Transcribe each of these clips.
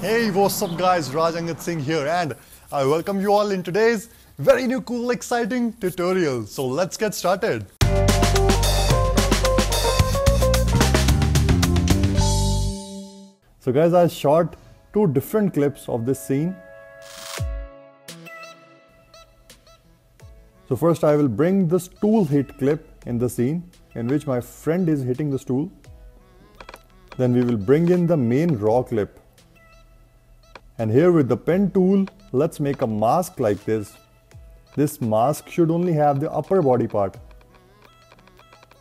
Hey, what's up guys, Raj Angad Singh here and I welcome you all in today's very new cool exciting tutorial. So let's get started. So guys, I shot two different clips of this scene. So first I will bring this tool hit clip in the scene in which my friend is hitting the stool. Then we will bring in the main raw clip. And here with the pen tool, let's make a mask like this. This mask should only have the upper body part,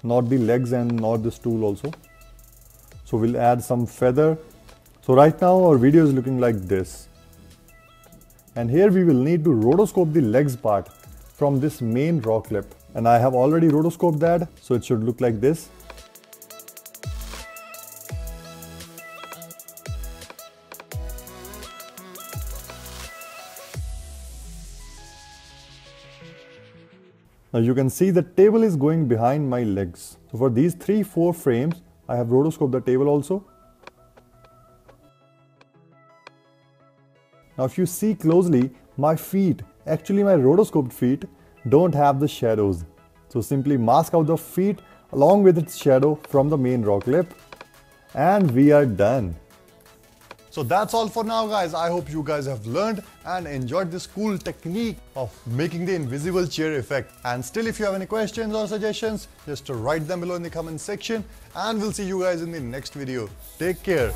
not the legs and not the stool also. So we'll add some feather so right now our video is looking like this. And here we will need to rotoscope the legs part from this main raw clip. And I have already rotoscoped that, so it should look like this. Now you can see the table is going behind my legs. So for these 3-4 frames, I have rotoscoped the table also Now if you see closely, my feet, actually my rotoscoped feet, don't have the shadows. So simply mask out the feet along with its shadow from the main raw clip and we are done. So that's all for now guys. I hope you guys have learned and enjoyed this cool technique of making the invisible chair effect. And still if you have any questions or suggestions, just write them below in the comment section and we'll see you guys in the next video. Take care.